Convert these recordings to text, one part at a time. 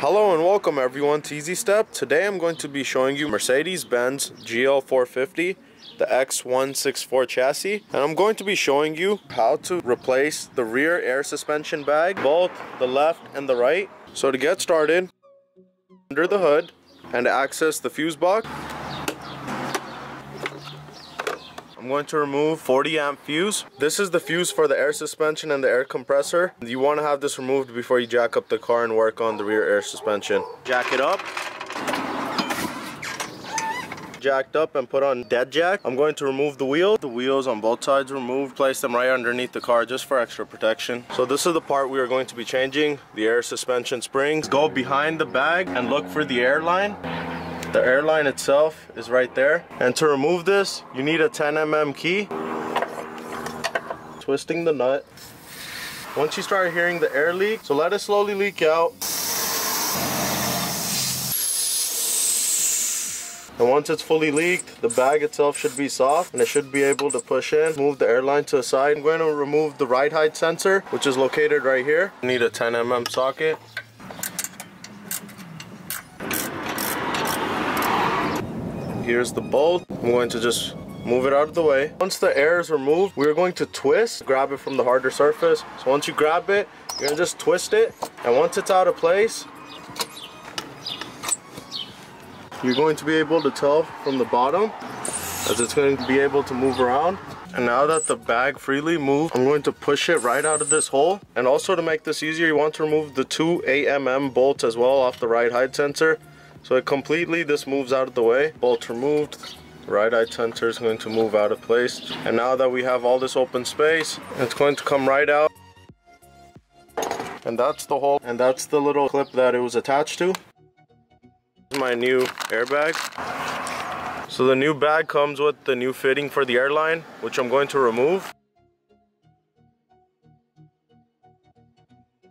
Hello and welcome everyone to Easy Step. Today I'm going to be showing you Mercedes-Benz GL450, the X164 chassis. And I'm going to be showing you how to replace the rear air suspension bag, both the left and the right. So to get started, under the hood and access the fuse box, I'm going to remove 40 amp fuse. This is the fuse for the air suspension and the air compressor. You want to have this removed before you jack up the car and work on the rear air suspension. Jack it up. Jacked up and put on dead jack. I'm going to remove the wheel. The wheels on both sides removed. Place them right underneath the car just for extra protection. So this is the part we are going to be changing. The air suspension springs. Go behind the bag and look for the air line. The airline itself is right there. And to remove this, you need a 10 mm key. Twisting the nut. Once you start hearing the air leak, so let it slowly leak out. And once it's fully leaked, the bag itself should be soft and it should be able to push in. Move the airline to the side. I'm going to remove the ride height sensor, which is located right here. need a 10 mm socket. Here's the bolt. I'm going to just move it out of the way. Once the air is removed, we're going to twist, grab it from the harder surface. So once you grab it, you're gonna just twist it. And once it's out of place, you're going to be able to tell from the bottom as it's going to be able to move around. And now that the bag freely moved, I'm going to push it right out of this hole. And also to make this easier, you want to remove the two AMM bolts as well off the ride height sensor. So it completely, this moves out of the way. Bolt removed. Ride height sensor is going to move out of place. And now that we have all this open space, it's going to come right out. And that's the hole. And that's the little clip that it was attached to. My new airbag. So the new bag comes with the new fitting for the airline, which I'm going to remove.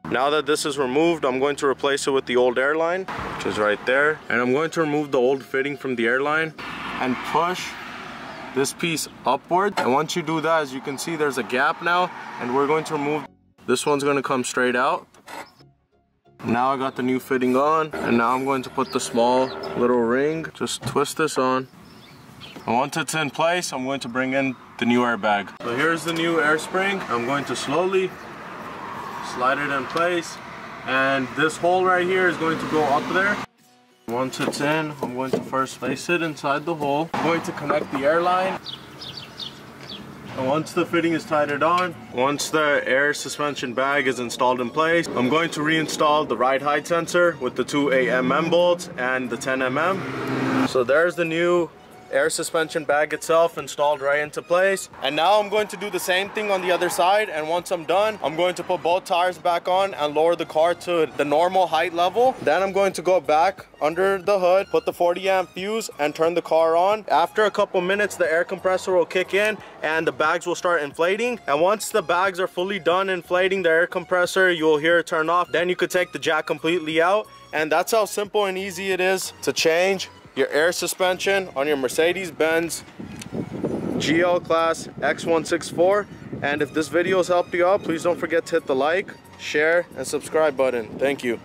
Now that this is removed, I'm going to replace it with the old airline, which is right there. And I'm going to remove the old fitting from the airline and push this piece upward. And once you do that, as you can see, there's a gap now. And we're going to remove, this one's gonna come straight out. Now I got the new fitting on. And now I'm going to put the small little ring. Just twist this on. And once it's in place, I'm going to bring in the new airbag. So here's the new air spring. I'm going to slowly slide it in place. And this hole right here is going to go up there. Once it's in I'm going to first place it inside the hole. I'm going to connect the airline. And once the fitting is it on once the air suspension bag is installed in place I'm going to reinstall the ride height sensor with the two AMM bolts and the 10 mm so there's the new air suspension bag itself installed right into place. And now I'm going to do the same thing on the other side. And once I'm done, I'm going to put both tires back on and lower the car to the normal height level. Then I'm going to go back under the hood, put the 40 amp fuse and turn the car on. After a couple minutes, the air compressor will kick in and the bags will start inflating. And once the bags are fully done inflating the air compressor, you'll hear it turn off. Then you could take the jack completely out. And that's how simple and easy it is to change your air suspension on your Mercedes-Benz GL Class X164. And if this video has helped you out, please don't forget to hit the like, share, and subscribe button. Thank you.